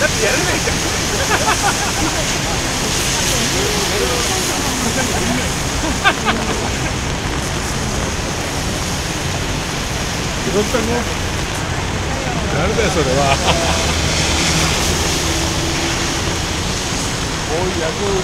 だってやれないじゃんど ったのやるだよそれは。こういう役を